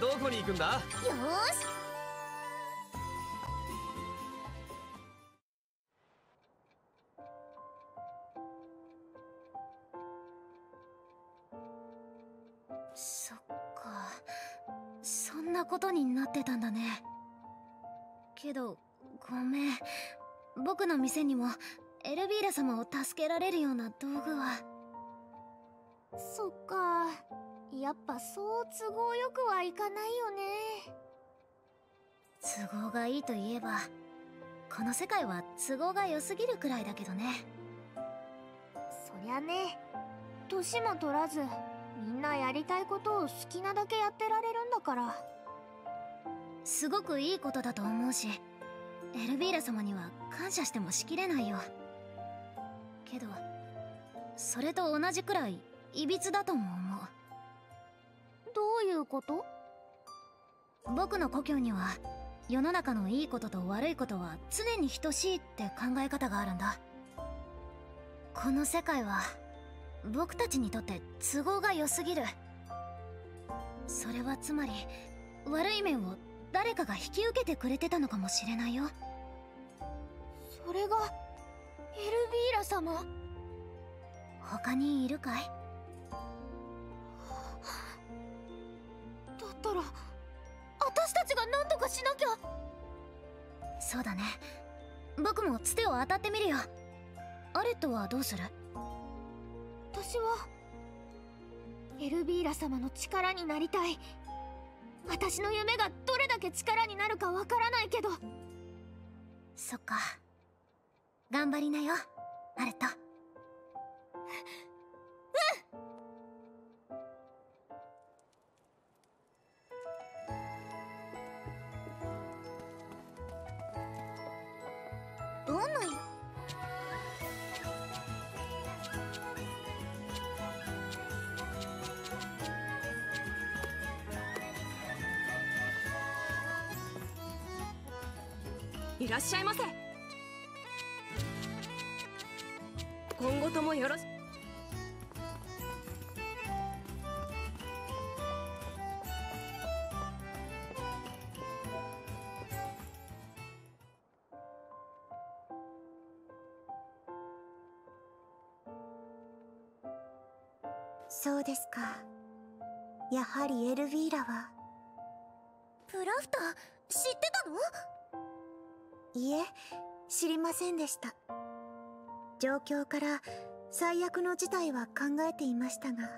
どこに行くんだ？よし。そっか。そんなことになってたんだね。けどごめん。僕の店にもエルビーラ様を助けられるような道具は。そっか。やっぱそう都合よくはいかないよね。都合がいいといえばこの世界は都合が良すぎるくらいだけどね。そりゃね年も取らずみんなやりたいことを好きなだけやってられるんだから。すごくいいことだと思うしエルビーラ様には感謝してもしきれないよ。けどそれと同じくらいいびつだとも思うどういうこと？僕の故郷には世の中のいいことと悪いことは常に等しいって考え方があるんだ。この世界は僕たちにとって都合が良すぎる。それはつまり悪い面を誰かが引き受けてくれてたのかもしれないよ。それがエルビーラ様？他にいるかい？ったら私たちが何とかしなきゃ。そうだね。僕もつてを当たってみるよ。アレットはどうする？私はエルビーラ様の力になりたい。私の夢がどれだけ力になるかわからないけど。そっか。頑張りなよアレットらっしゃいませ。今後ともよろし。そうですか。やはりエルヴィーラは。プラフター知ってたの？いえ知りませんでした。状況から最悪の事態は考えていましたが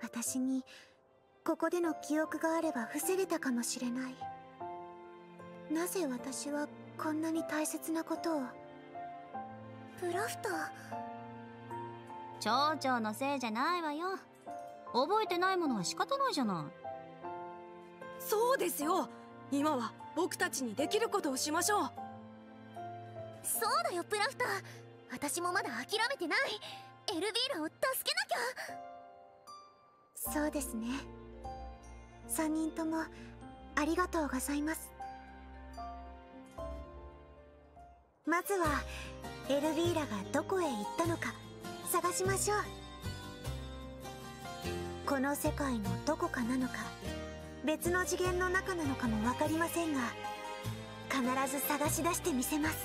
私にここでの記憶があれば防げたかもしれない。なぜ私はこんなに大切なことを？プラフター町長のせいじゃないわよ。覚えてないものは仕方ないじゃない。そうですよ。今は僕たちにできることをしましょう。そうだよプラフター。私もまだ諦めてない。エルビーラを助けなきゃ。そうですね。3人ともありがとうございます。まずはエルビーラがどこへ行ったのか探しましょう。この世界のどこかなのか。別の次元の中なのかも分かりませんが必ず探し出してみせます。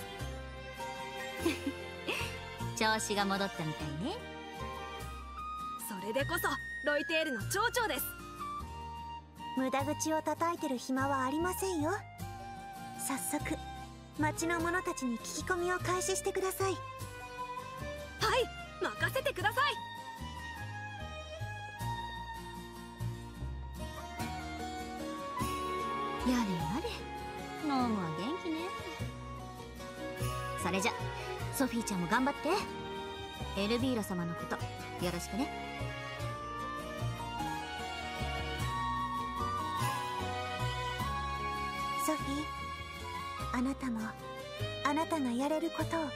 調子が戻ったみたいね。それでこそロイテールの町長です。無駄口を叩いてる暇はありませんよ。早速町の者たちに聞き込みを開始してください。はい任せてくださいやれやれ。ノームは元気ね。それじゃソフィーちゃんも頑張って。エルビーラ様のことよろしくね。ソフィーあなたもあなたがやれることを。うん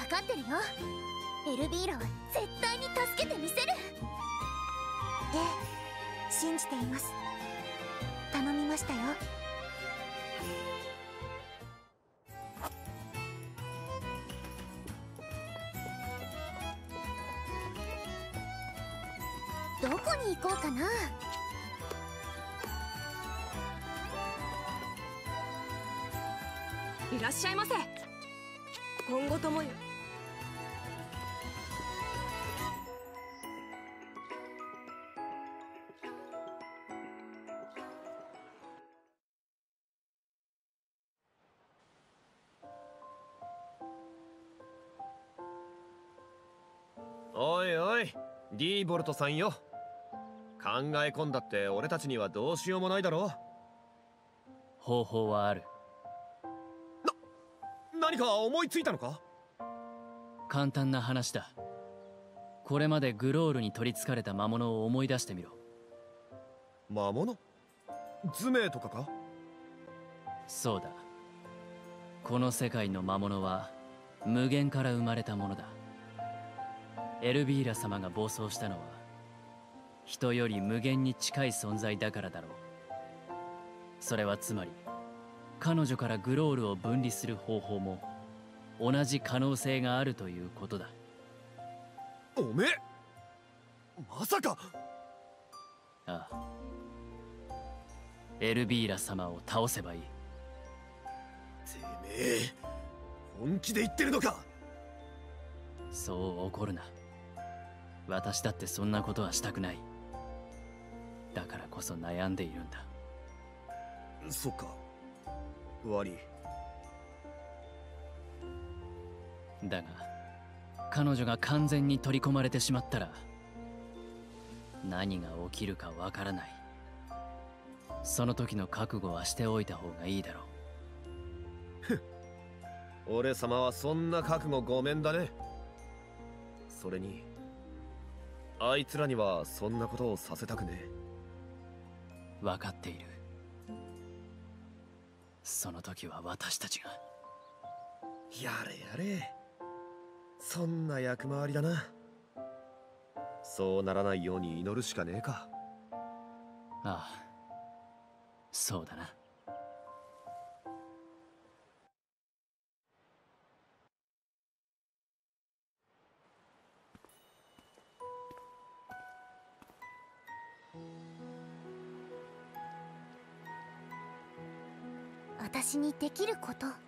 分かってるよ。エルビーラは絶対に助けてみせる。ええ信じています頼みましたよ。どこに行こうかな？いらっしゃいませ。今後ともよおいおいディーボルトさんよ。考え込んだって俺たちにはどうしようもないだろ方法はある。何か思いついたのか？簡単な話だ。これまでグロールに取りつかれた魔物を思い出してみろ。魔物？図名とかか？そうだ。この世界の魔物は無限から生まれたものだエルビーラ様が暴走したのは人より無限に近い存在だからだろう。それはつまり彼女からグロールを分離する方法も同じ可能性があるということだ。おめえまさか。ああ。エルビーラ様を倒せばいい。てめえ本気で言ってるのか。そう怒るな私だってそんなことはしたくない。だからこそ悩んでいるんだ。そっか。悪い。だが彼女が完全に取り込まれてしまったら何が起きるかわからない。その時の覚悟はしておいた方がいいだろう。俺様はそんな覚悟ごめんだね。それにあいつらにはそんなことをさせたくね分かっている。その時は私たちが。えやれやれ。そんな役回りだな。そうならないように祈るしかねえか。ああ。そうだなにできること。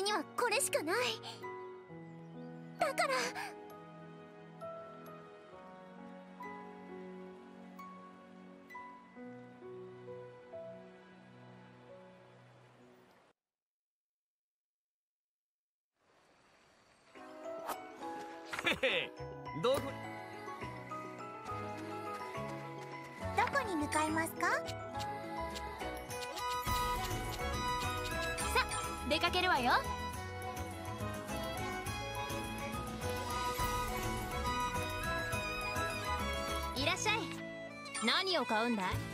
私にはこれしかない。だから。どこに向かいますか？かけるわよ。いらっしゃい。何を買うんだい？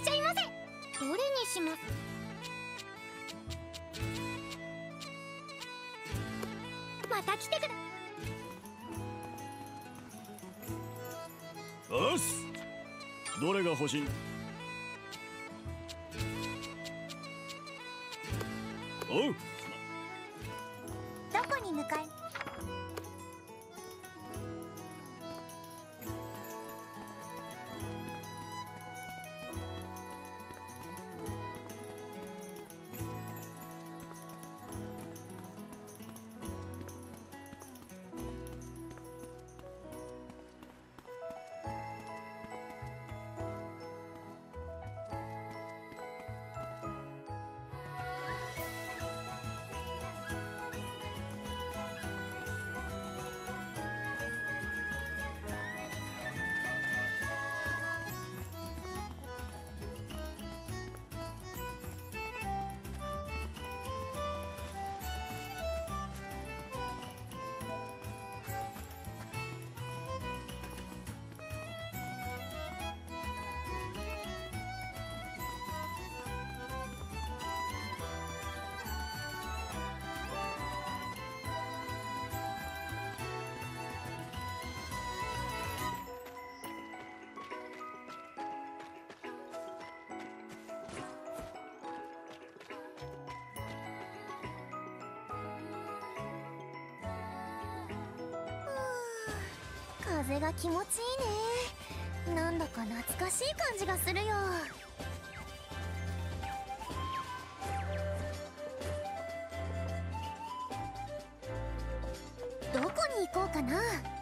っしゃいませ。どれにします？また来てくだおっすどれが欲しい？おう。気持ちいいね。なんだか懐かしい感じがするよ。どこに行こうかな。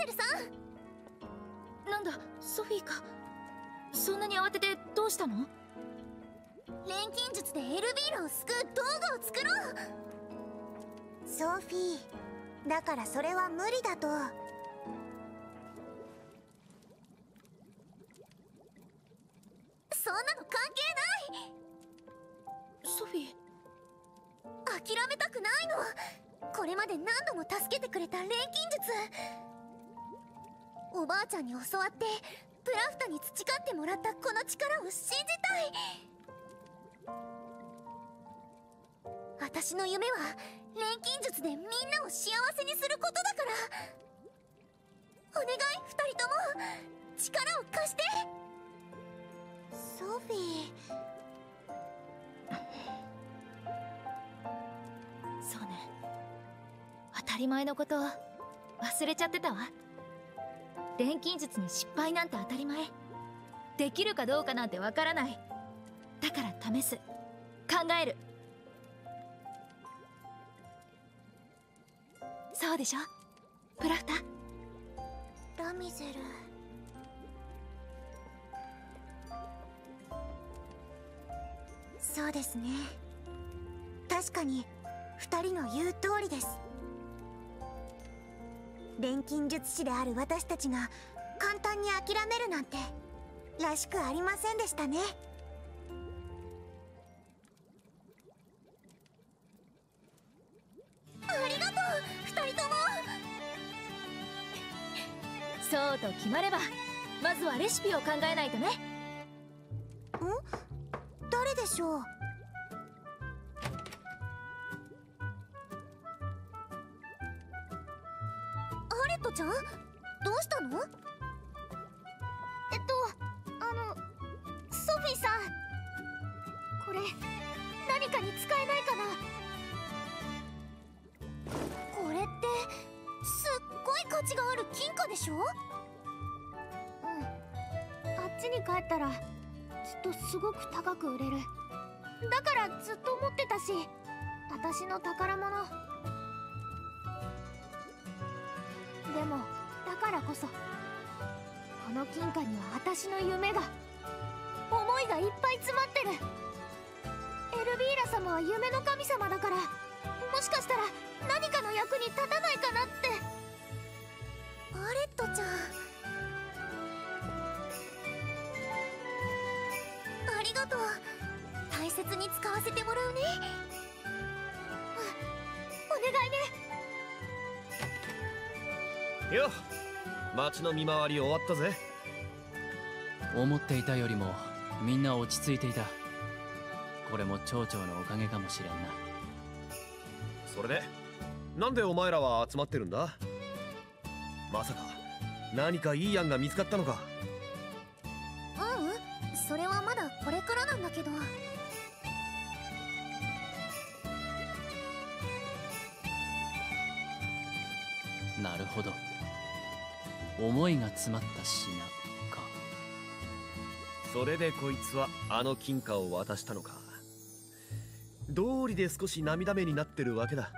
ゼルさん。なんだソフィーか。そんなに慌ててどうしたの？錬金術でエルビーラを救う道具を作ろう。ソフィーだからそれは無理だと。ちゃんに教わってプラフタに培ってもらったこの力を信じたい。私の夢は錬金術でみんなを幸せにすることだから。お願い二人とも力を貸して。ソフィー。そうね。当たり前のこと忘れちゃってたわ。錬金術に失敗なんて当たり前。できるかどうかなんてわからない。だから試す。考える。そうでしょ？プラフタラミゼル。そうですね。確かに二人の言う通りです。錬金術師である私たちが簡単に諦めるなんてらしくありませんでしたね。ありがとう二人とも。そうと決まればまずはレシピを考えないとね。ん？誰でしょう？ットちゃん？どうしたの？えっとあのソフィーさん。これ何かに使えないかな？これってすっごい価値がある金貨でしょ？うん。あっちに帰ったらきっとすごく高く売れる。だからずっと持ってたし私の宝物。でもだからこそこの金貨には私の夢が思いがいっぱい詰まってる。エルビーラ様は夢の神様だからもしかしたら何かの役に立たないかなって。アレットちゃん。ありがとう。大切に使わせてもらうね。よ。っ町の見回り終わったぜ。思っていたよりもみんな落ち着いていた。これも町長のおかげかもしれんな。それでなんでお前らは集まってるんだ？まさか何かいい案が見つかったのか？思いが詰まった品か。それでこいつはあの金貨を渡したのか。道理で少し涙目になってるわけだ。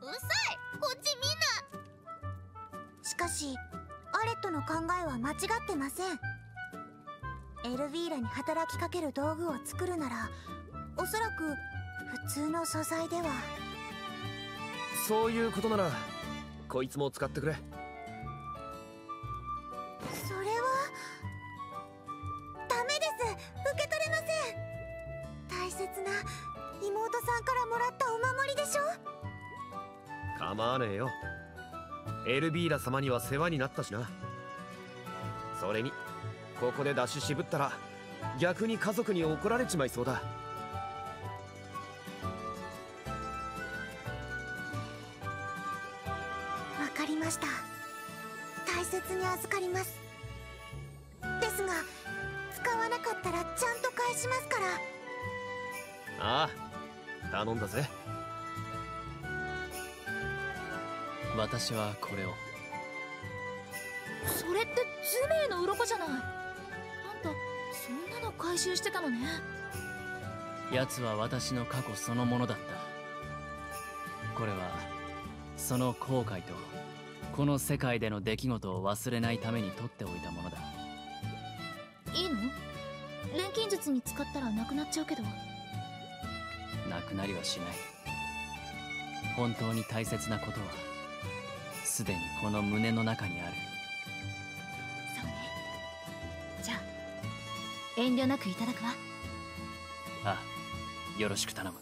うっさい。こっちしかしアレットの考えは間違ってません。エルビーラに働きかける道具を作るならおそらく普通の素材では。そういうことならこいつも使ってくれエルビーラ様には世話になったしな。それにここでダッシュ渋ったら逆に家族に怒られちまいそうだ。わかりました。大切に預かります。ですが使わなかったらちゃんと返しますから。ああ頼んだぜ私はこれを。それってズメの鱗じゃない。あんたそんなの回収してたのね。奴は私の過去そのものだった。これはその後悔とこの世界での出来事を忘れないために取っておいたものだ。いいの？錬金術に使ったらなくなっちゃうけど。なくなりはしない。本当に大切なことはすでにこの胸の中にある。そうね。じゃあ遠慮なくいただくわ。ああよろしく頼む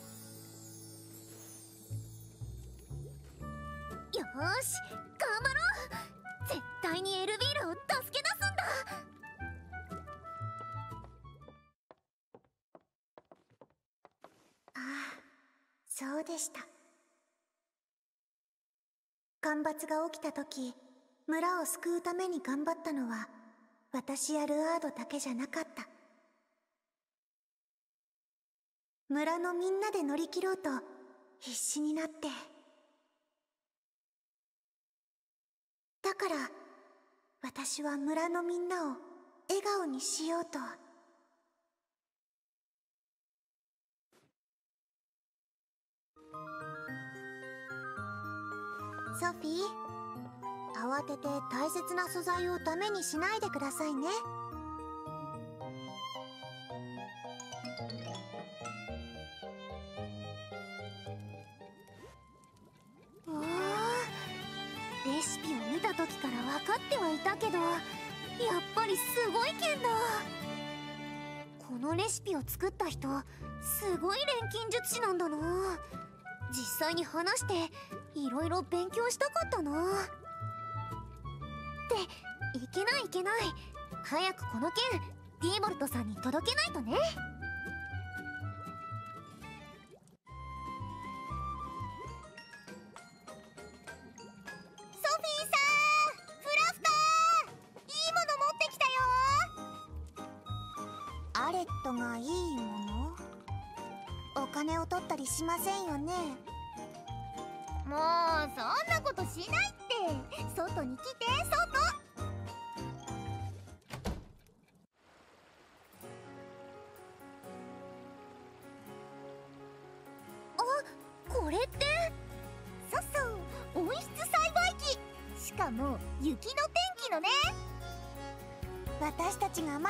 救うために頑張ったのは私やルアードだけじゃなかった。村のみんなで乗り切ろうと必死になって。だから私は村のみんなを笑顔にしようと。ソフィー？慌てて大切な素材をダメにしないでくださいね。おーレシピを見た時から分かってはいたけどやっぱりすごい剣だこのレシピを作った人すごい錬金術師なんだな。実際に話していろいろ勉強したかったな。っていけないいけない。早くこの件ディーボルトさんに届けないとね。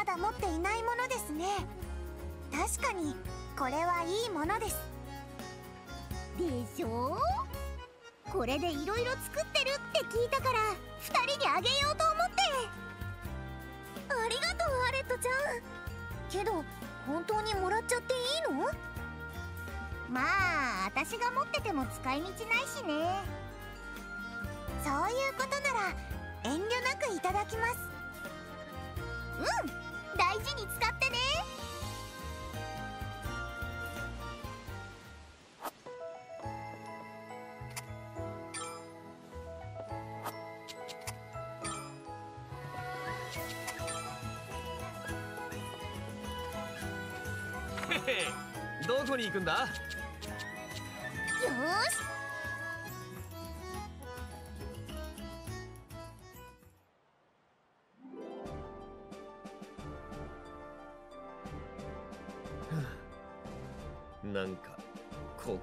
まだ持っていないものですね。確かにこれはいいものです。でしょこれでいろいろ作ってるって聞いたから2人にあげようと思って。ありがとうアレットちゃん。けど本当にもらっちゃっていいの？まあ私が持ってても使い道ないしね。そういうことなら遠慮なくいただきます。うん。大事に使ってね。どこに行くんだ？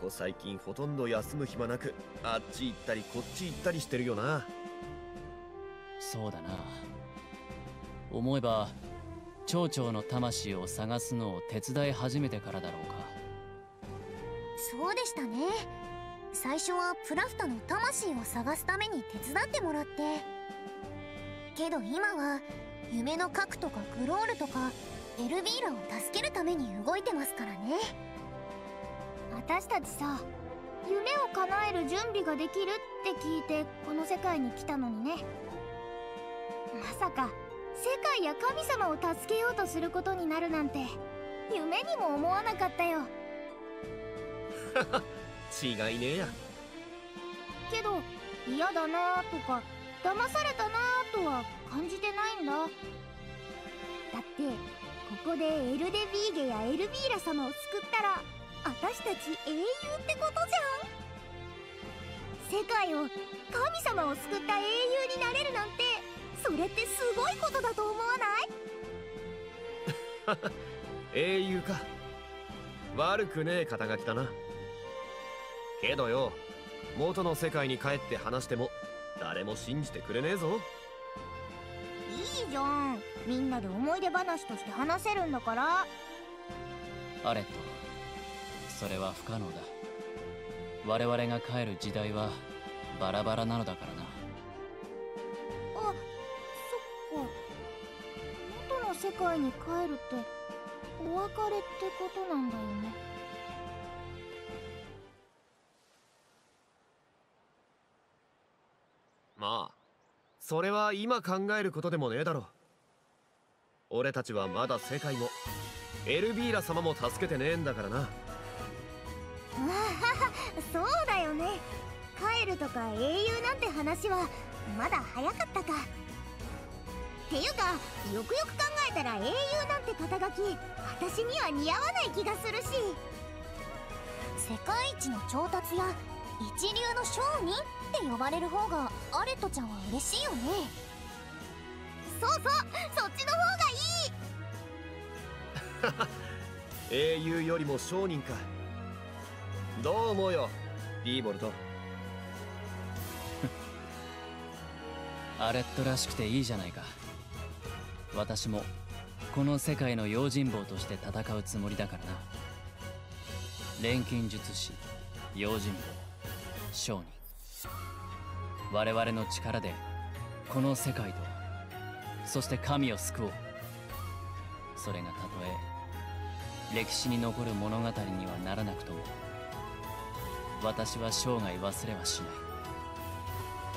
ここ最近ほとんど休む暇なくあっち行ったりこっち行ったりしてるよな。そうだな。思えば町長の魂を探すのを手伝い始めてからだろうか。そうでしたね。最初はプラフタの魂を探すために手伝ってもらって。けど今は夢の核とかグロールとかエルビーラを助けるために動いてますからね私たちさ夢を叶える準備ができるって聞いてこの世界に来たのにね。まさか世界や神様を助けようとすることになるなんて夢にも思わなかったよ。違いねえや。けど嫌だなとか騙されたなとは感じてないんだ。だってここでエルデビーゲやエルビーラ様を救ったら私たち英雄ってことじゃん。世界を神様を救った英雄になれるなんてそれってすごいことだと思わない？英雄か。悪くねえ肩書きだな。けどよ元の世界に帰って話しても誰も信じてくれねえぞ。いいじゃん。みんなで思い出話として話せるんだから。アレットそれは不可能だ。我々が帰る時代はバラバラなのだからな。あそっか。元の世界に帰るってお別れってことなんだよね。まあそれは今考えることでもねえだろ俺たちはまだ世界もエルビーラ様も助けてねえんだからな。あ そうだよね。帰るとか英雄なんて話はまだ早かったか。っていうかよくよく考えたら英雄なんて肩書き私には似合わない気がするし。世界一の調達や一流の商人って呼ばれる方がアレットちゃんは嬉しいよね。そうそうそっちの方がいい。英雄よりも商人か。どう思うよ？ディーボルト。アレットらしくていいじゃないか。私もこの世界の用心棒として戦うつもりだからな。錬金術師用心棒商人。我々の力でこの世界とそして神を救おう。それがたとえ歴史に残る物語にはならなくとも。私は生涯忘れはしない。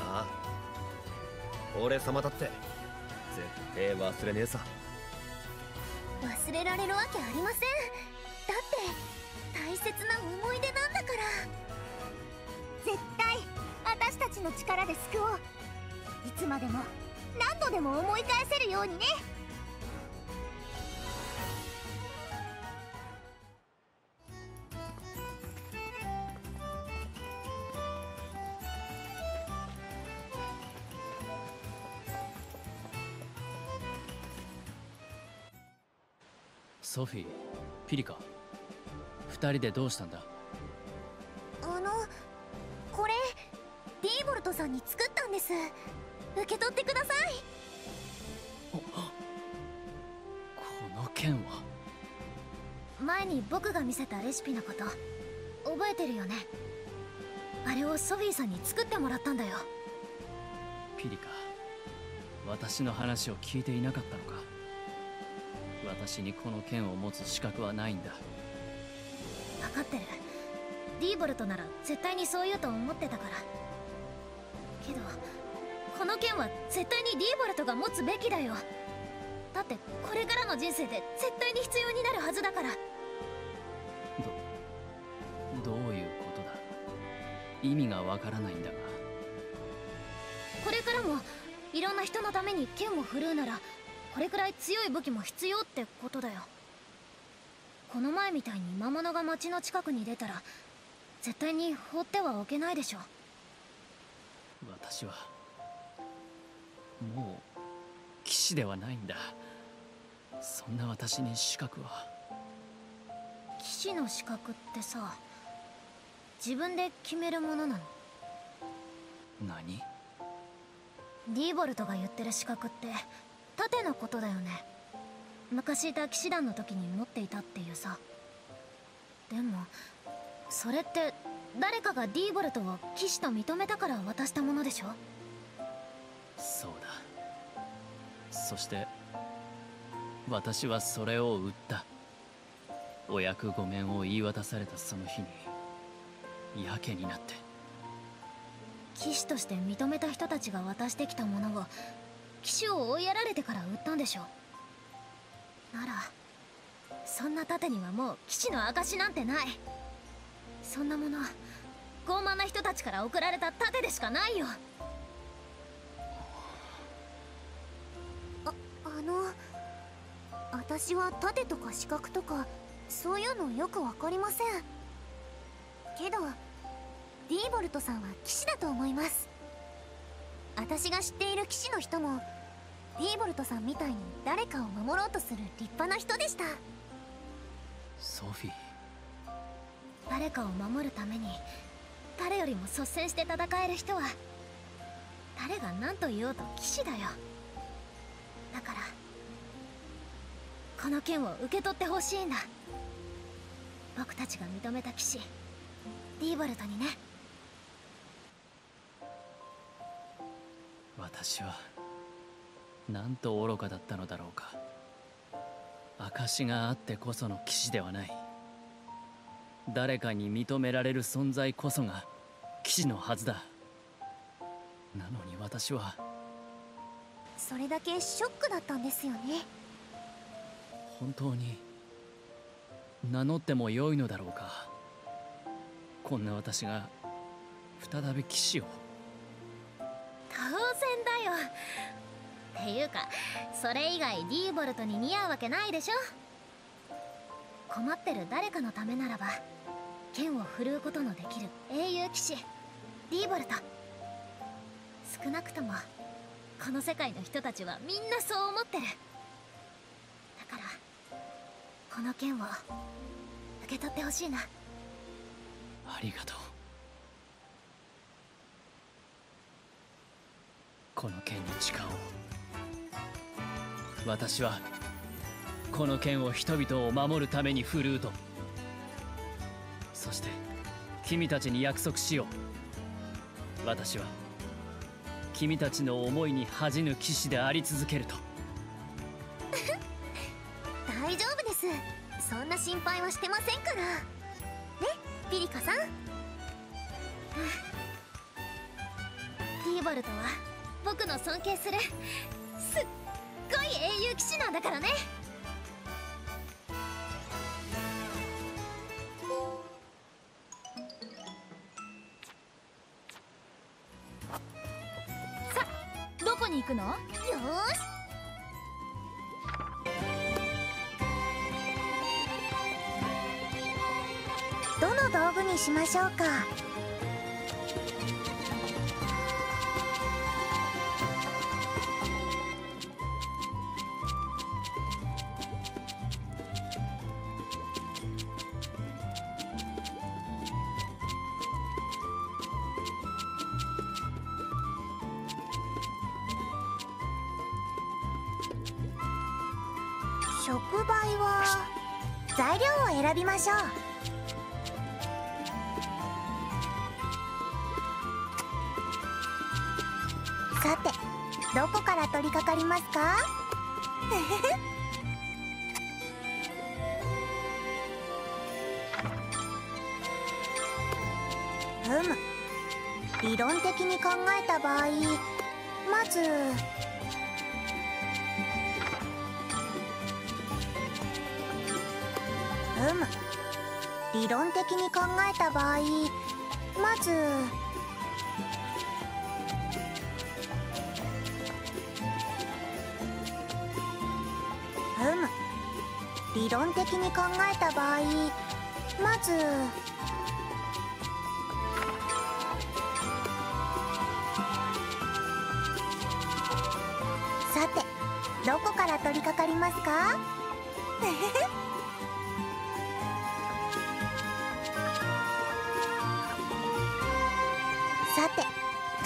ああ。俺様だって。絶対忘れねえさ。忘れられるわけありません。だって大切な思い出なんだから。絶対私たちの力で救おう。いつまでも何度でも思い返せるようにねソフィーピリカ二人でどうしたんだ？あのこれディーボルトさんに作ったんです。受け取ってください。この剣は？前に僕が見せたレシピのこと覚えてるよね？あれをソフィーさんに作ってもらったんだよ。ピリカ私の話を聞いていなかったのか？私にこの剣を持つ資格はないんだ。分かってる。ディーボルトなら絶対にそう言うと思ってたから。けどこの剣は絶対にディーボルトが持つべきだよ。だってこれからの人生で絶対に必要になるはずだから。どういうことだ？意味がわからないんだが。これからもいろんな人のために剣を振るうならこれくらい強い武器も必要ってことだよ。この前みたいに魔物が町の近くに出たら絶対に放ってはおけないでしょ。私はもう騎士ではないんだ。そんな私に資格は。騎士の資格ってさ自分で決めるものなの？何？ディーボルトが言ってる資格って盾のことだよね。昔いた騎士団の時に持っていたっていうさ。でもそれって誰かがディーボルトを騎士と認めたから渡したものでしょ？そうだ。そして私はそれを売った。お役御免を言い渡されたその日にやけになって。騎士として認めた人たちが渡してきたものを騎士を追いやられてから売ったんでしょならそんな盾にはもう騎士の証なんてない。そんなもの傲慢な人たちから送られた盾でしかないよ。ああの私は盾とか資格とかそういうのよくわかりません。けどディーボルトさんは騎士だと思います。私が知っている騎士の人もディーボルトさんみたいに誰かを守ろうとする立派な人でした。ソフィー？誰かを守るために誰よりも率先して戦える人は誰が何と言おうと騎士だよ。だからこの剣を受け取ってほしいんだ。僕たちが認めた騎士ディーボルトにね私はなんと愚かだったのだろうか。証があってこその騎士ではない。誰かに認められる存在こそが騎士のはずだ。なのに私はそれだけショックだったんですよね。本当に名乗ってもよいのだろうか。こんな私が再び騎士をっていうかそれ以外ディーボルトに似合うわけないでしょ。困ってる誰かのためならば剣を振るうことのできる英雄騎士ディーボルト。少なくともこの世界の人たちはみんなそう思ってる。だからこの剣を受け取ってほしいな。ありがとう。この剣に誓おう私はこの剣を人々を守るために振るうと。そして君たちに約束しよう。私は君たちの思いに恥じぬ騎士であり続けると。大丈夫です。そんな心配はしてませんから。ねピリカさん。ディーボルトは僕の尊敬する英雄騎士なんだからね。さどこに行くの？よーし。どの道具にしましょうか？触媒は材料を選びましょう。さてどこから取り掛かりますか？ふむ。理論的に考えた場合まず理論的に考えた場合まずふむ理論的に考えた場合まずさてどこから取り掛かりますか？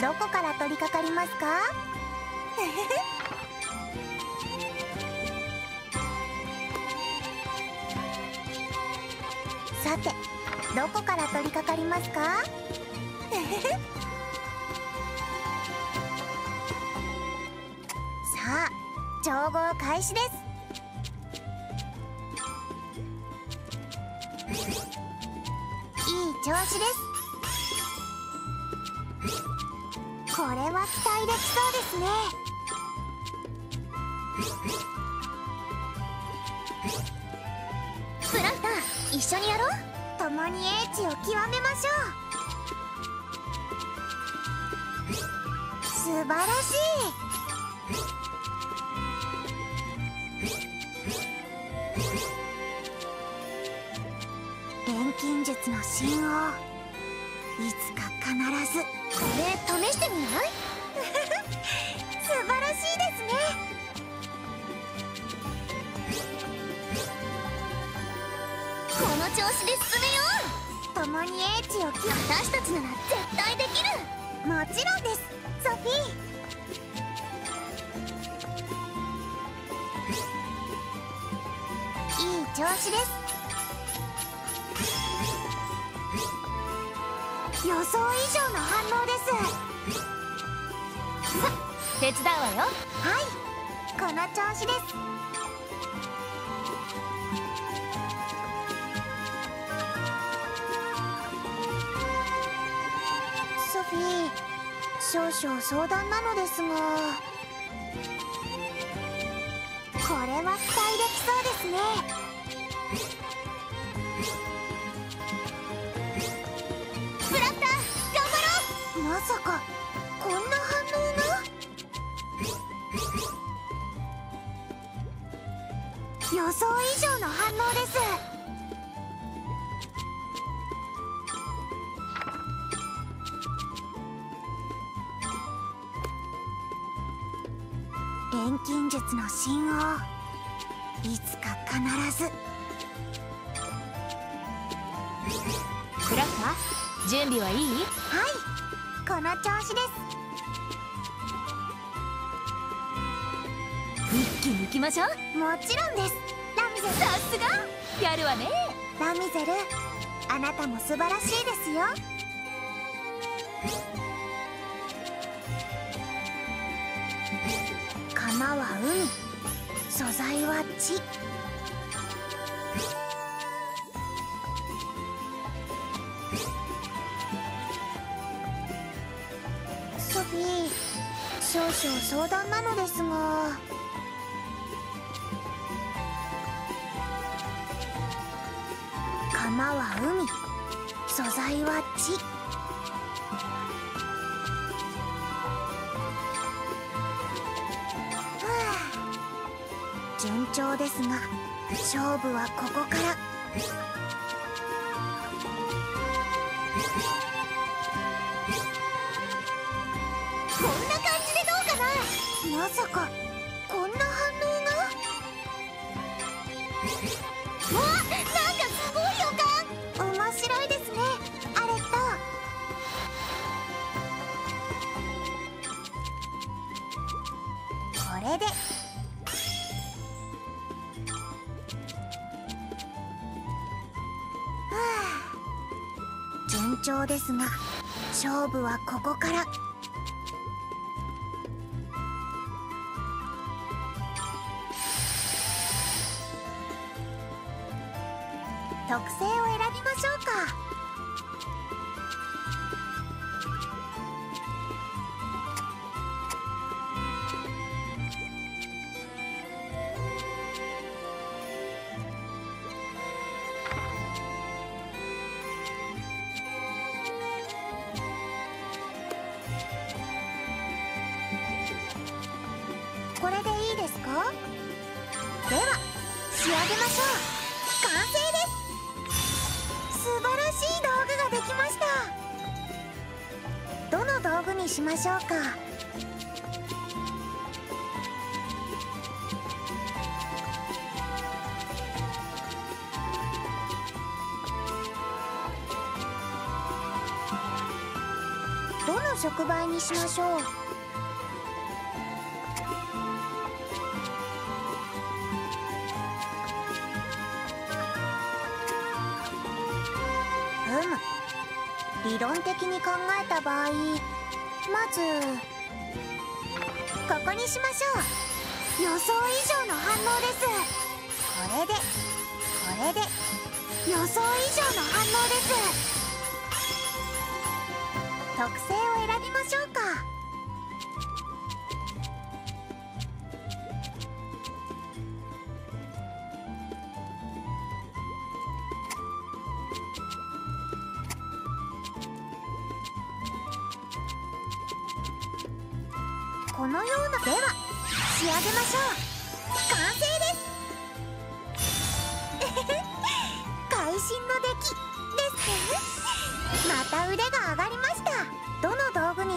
どこから取り掛かりますか？さてどこから取り掛かりますか？さあ調合開始です。いい調子です。これは期待できそうですね。プランター一緒にやろう。共に英知を極めましょう。素晴らしい。錬金術の神王。この調子で進めよう共に英知を極私たちなら絶対できるもちろんですソフィーいい調子です予想以上の反応です手伝うわよはい。この調子です少々相談なのですがこれは期待できそうですね。錬金術の神王いつか必ず。クラッカー準備はいい？はい。この調子です。一気に行きましょう。もちろんです。ラミゼル。さすが！やるわね。ラミゼルあなたも素晴らしいですよ釜は海。素材は地。ソフィー少々相談なのですが。釜は海。素材は地。調ですが勝負はここから。こんな感じでどうかな？まさか。勝負はここから。特性を選びましょうか。ましょうか。どの触媒にしましょう。ずここにしましょう。予想以上の反応です。これでこれで予想以上の反応です。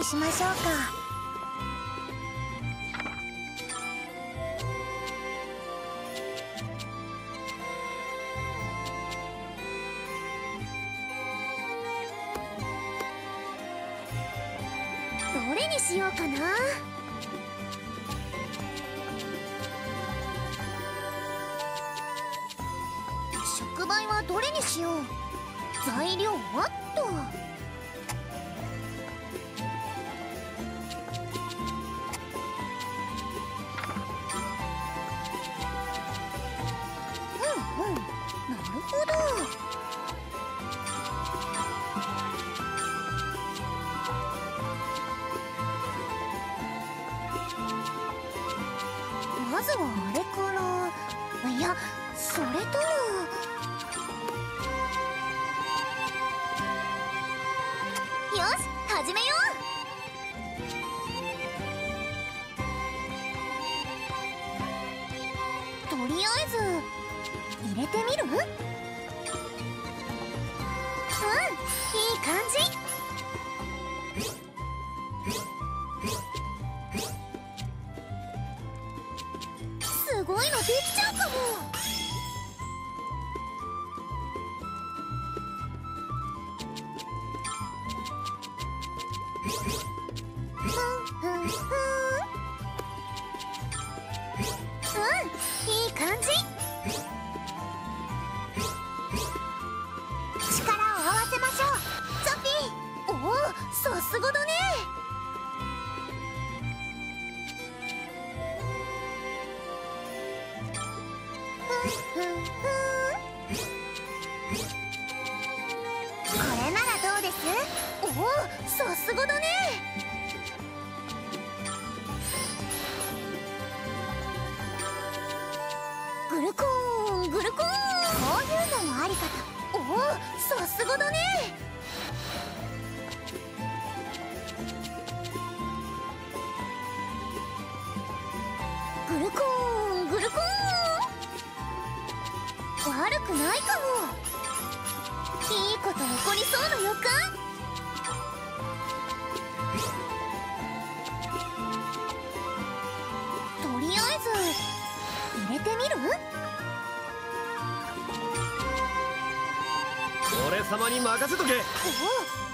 しましょうか。どれにしようかな。触媒はどれにしよう。材料は？っと。さすがだね。グルコーングルコーン。こういうのもありかと。おおさすがだねくないかも。いいこと起こりそうな予感とりあえず入れてみる？俺様に任せとけ。おお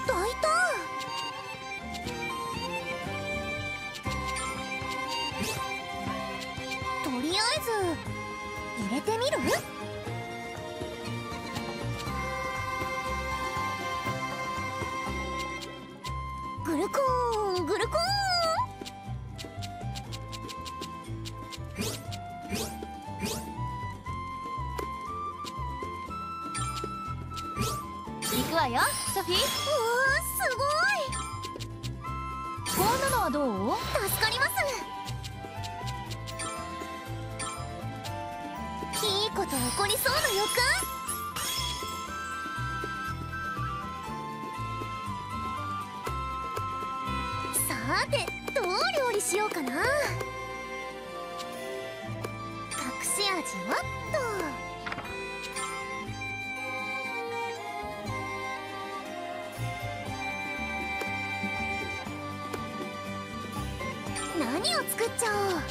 何を作っちゃおう。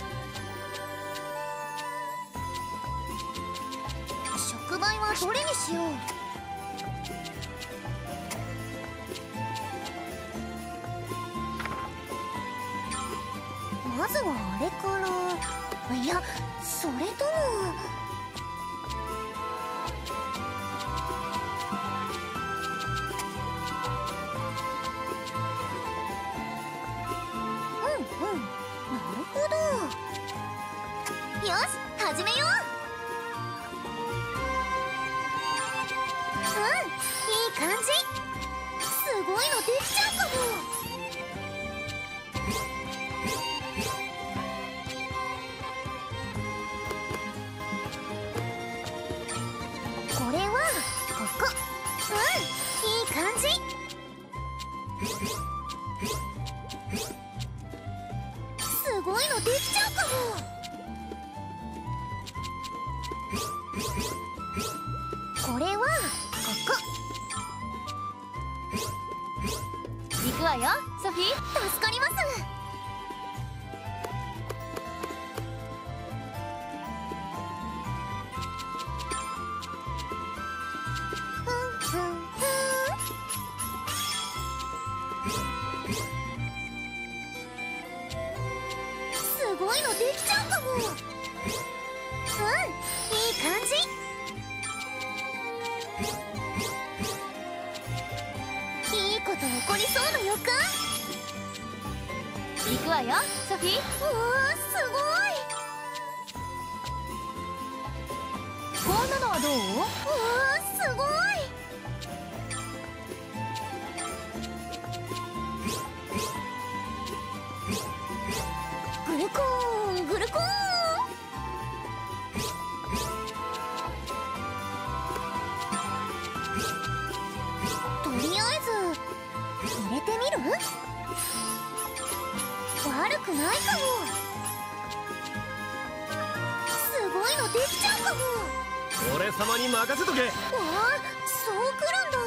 食材はどれにしよう。まずはあれから。いやそれともうごいうわーすごい。グルコーングルコーン。とりあえず入れてみる？悪くないかも。すごいのできちゃうかも。俺様に任せとけ。わあそうくるんだ。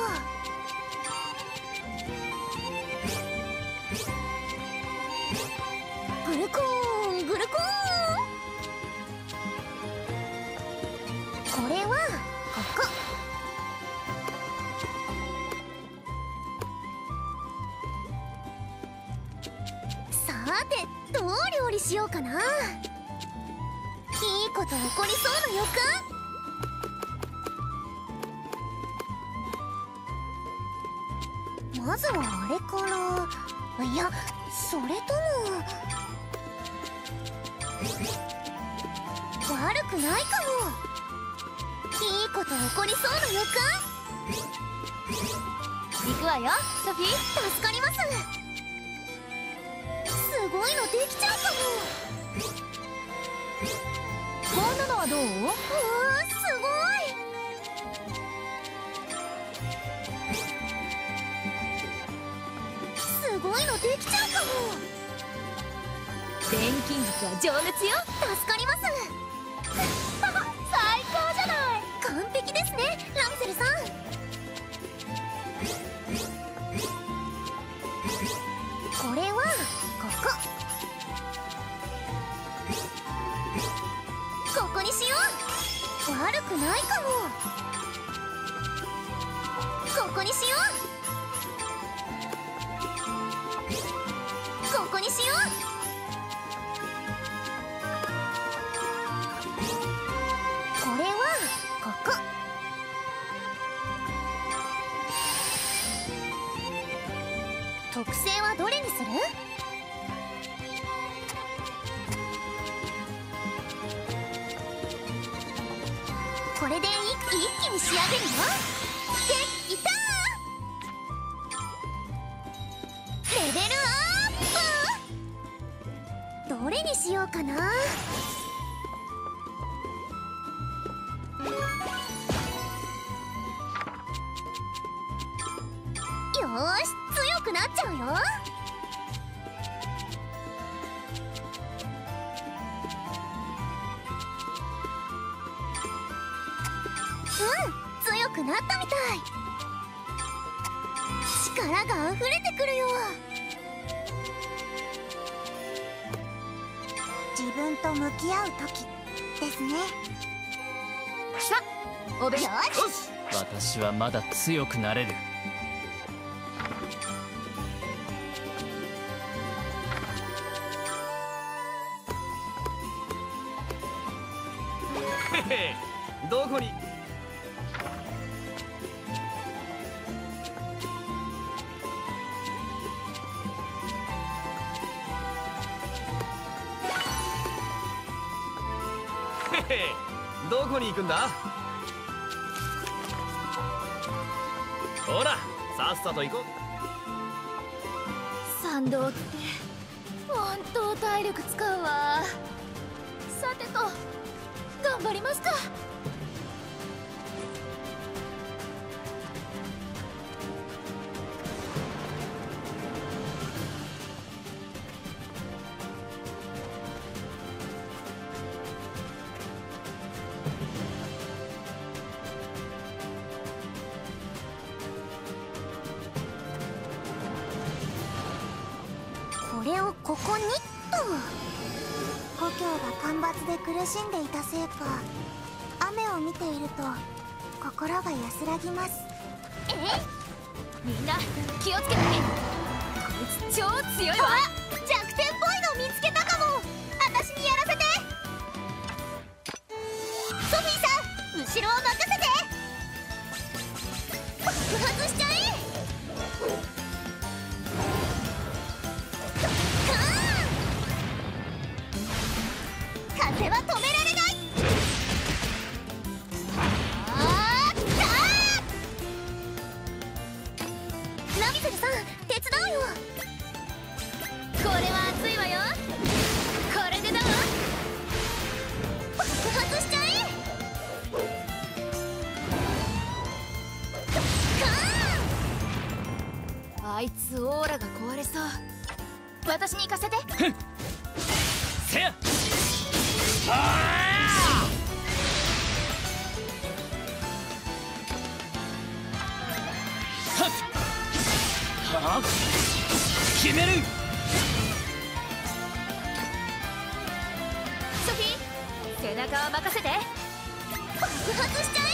グルコーングルコーン。これはここ。さてどう料理しようかな。いいこと起こりそうな予感。れから。いやそれとも。悪くないかも。いいこと起こりそうな予感。行くわよソフィー。助かります。すごいのできちゃうかもこんなのはどう？うわできちゃうかも。錬金術は情熱よ。助かりはまだ強くなれる。どこに？どこに行くんだ？ほらさっさと行こう。参道って本当体力使うわ。さてと頑張りますか。心が安らぎます。え？みんな気をつけてこいつ超強いわ。はっ決める。ソフィー背中は任せて。爆発しちゃう。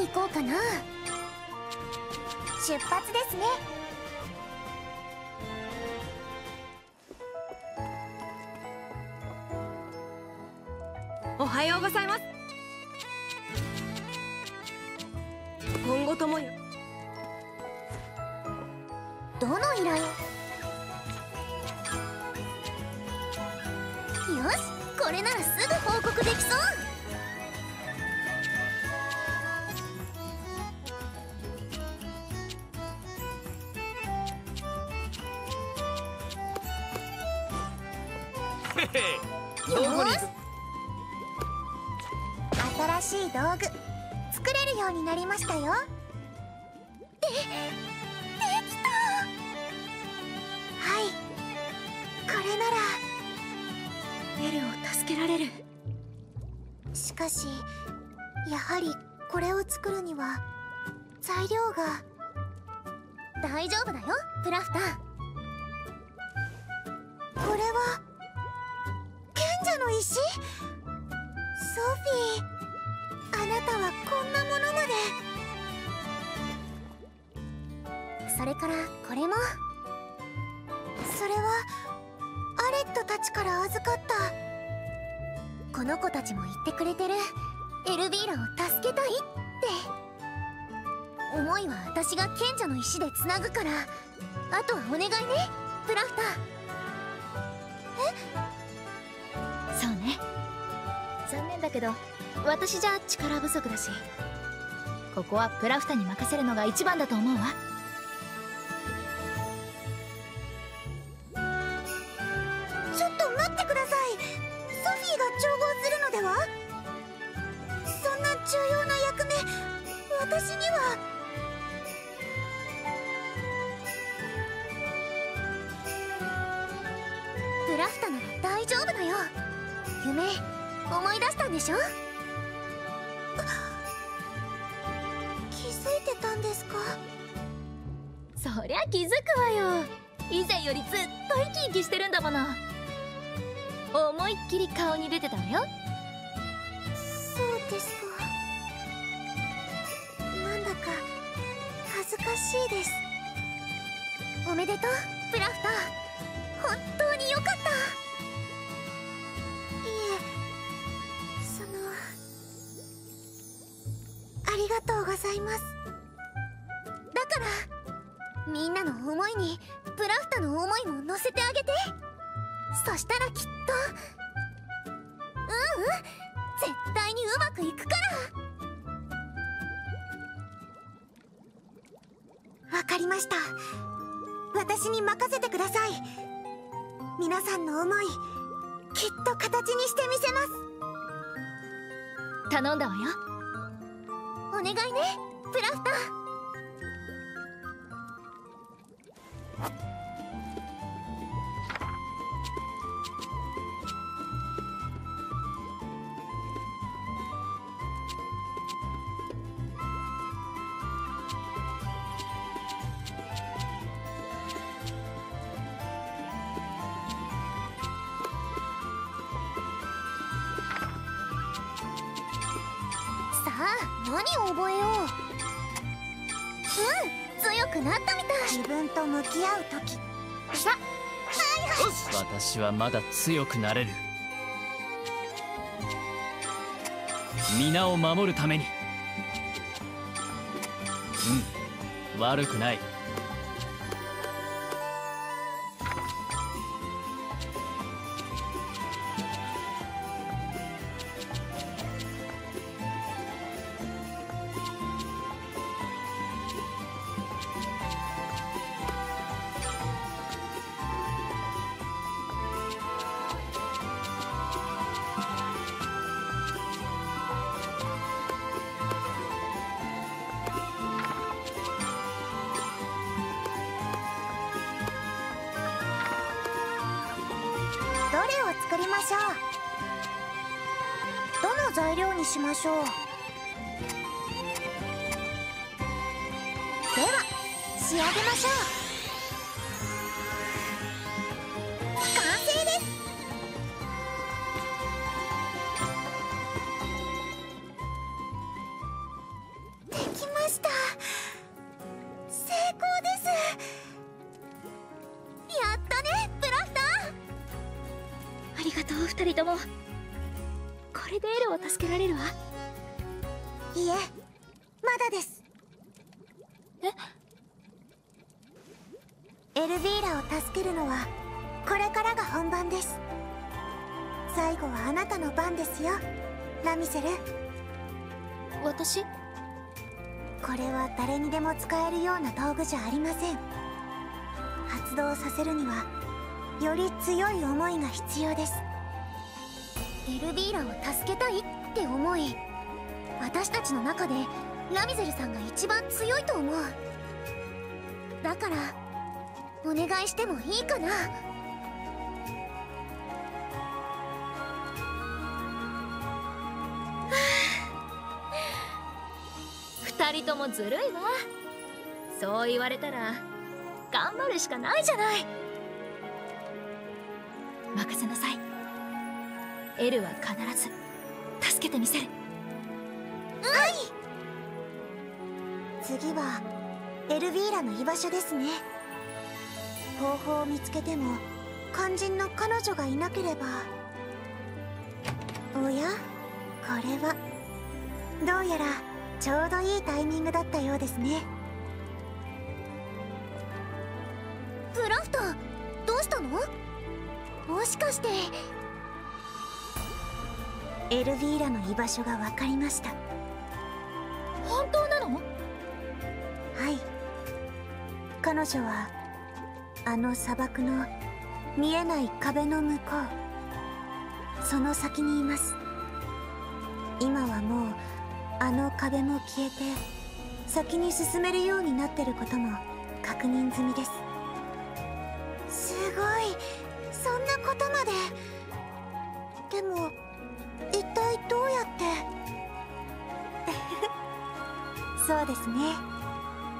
に行こうかな。出発ですね。おはようございます。今後ともよ。どの依頼？よしこれならすぐ報告できそう石でつなぐから。あとはお願いね。プラフター。そうね。残念だけど私じゃ力不足だし。ここはプラフタに任せるのが一番だと思うわ。ちょっと待ってください。ソフィーが調合するのでは？そんな重要な役目私には夢思い出したんでしょ？気づいてたんですか？そりゃ気づくわよ。以前よりずっと生き生きしてるんだもの。思いっきり顔に出てたわよ。そうですか。なんだか恥ずかしいです。おめでとうプラフター本当によかったざいます。だからみんなの思いにプラフタの思いも乗せてあげて。そしたらきっとううん絶対にうまくいくから。わかりました。私に任せてください。皆さんの思いきっと形にしてみせます。頼んだわよ。あ何を覚えよう。うん強くなったみたい。自分と向き合う時。さ私はまだ強くなれる。皆を守るために。うん悪くないな道具じゃありません。発動させるにはより強い思いが必要です。エルビーラを助けたいって思い私たちの中でラミゼルさんが一番強いと思う。だからお願いしてもいいかな。二人ともずるいわ。そう言われたら頑張るしかないじゃない。任せなさい。エルは必ず助けてみせる。次はエルヴィーラの居場所ですね。方法を見つけても肝心の彼女がいなければ。おや？これは。どうやらちょうどいいタイミングだったようですね。したの？もしかして。エルヴィーラの居場所が分かりました。は本当なの？い。彼女はあの砂漠の見えない壁の向こう。その先にいます。今はもうあの壁も消えて先に進めるようになってることも確認済みですすごい。そんなことまで。でも一体どうやって？そうですね。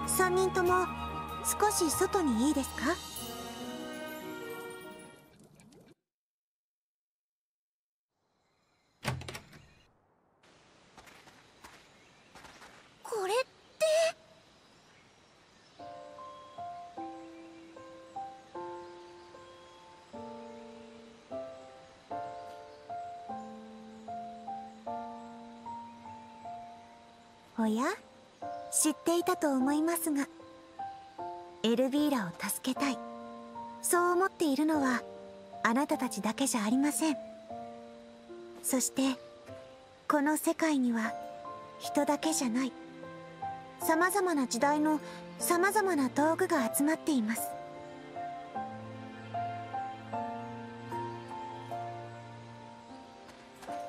3人とも少し外にいいですか？おや知っていたと思いますが。エルヴィーラを助けたい。そう思っているのはあなたたちだけじゃありません。そしてこの世界には人だけじゃない。様々な時代の様々な道具が集まっています。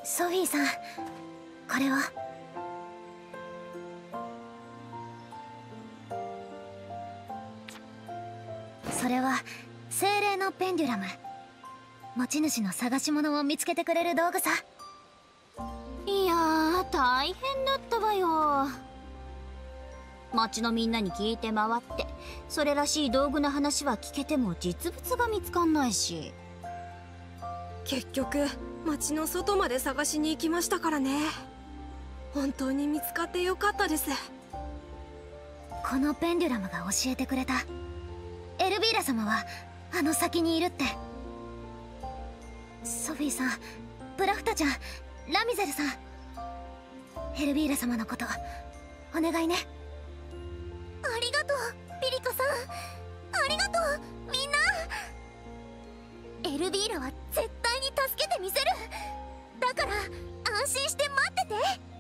ソフィーさんこれは？れは精霊のペンデュラム。持ち主の探し物を見つけてくれる道具さ。いやー大変だったわよ。町のみんなに聞いて回ってそれらしい道具の話は聞けても実物が見つかんないし。結局町の外まで探しに行きましたからね。本当に見つかってよかったです。このペンデュラムが教えてくれたエルビーラ様はあの先にいるって。ソフィーさんブラフタちゃんラミゼルさん。エルビーラ様のことお願いね。ありがとうピリカさん。ありがとうみんな。エルビーラは絶対に助けてみせる。だから安心して待ってて。